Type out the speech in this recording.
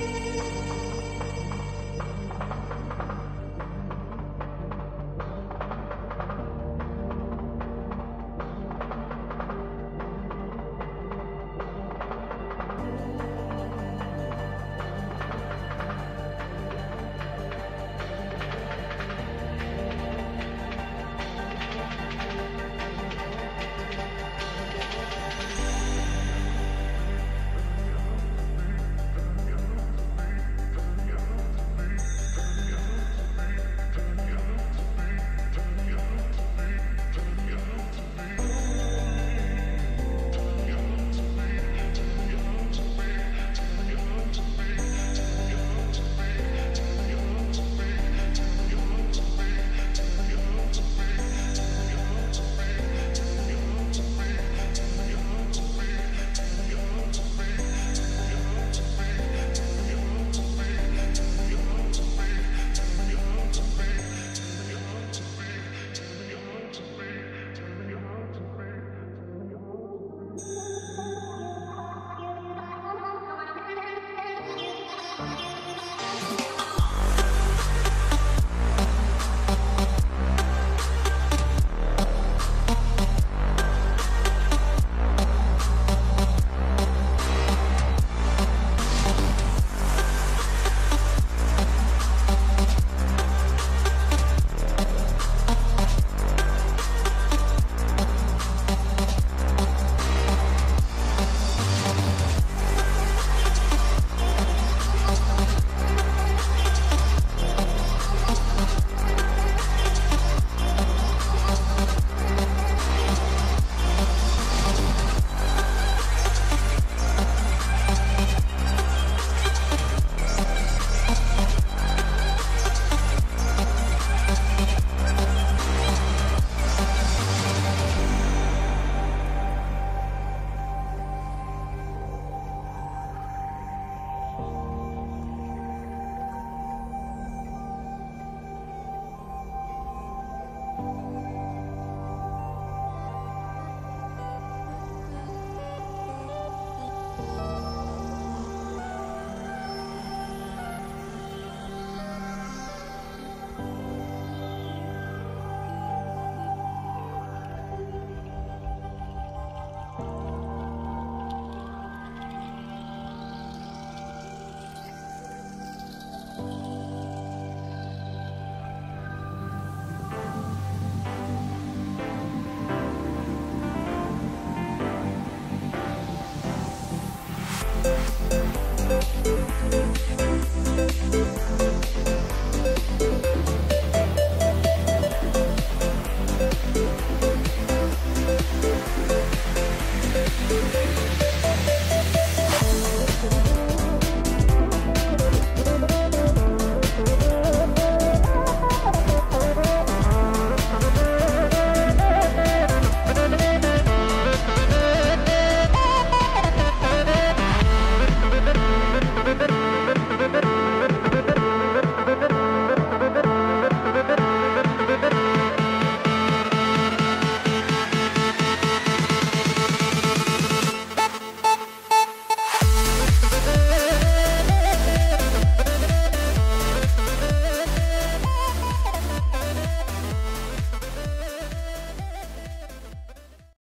you.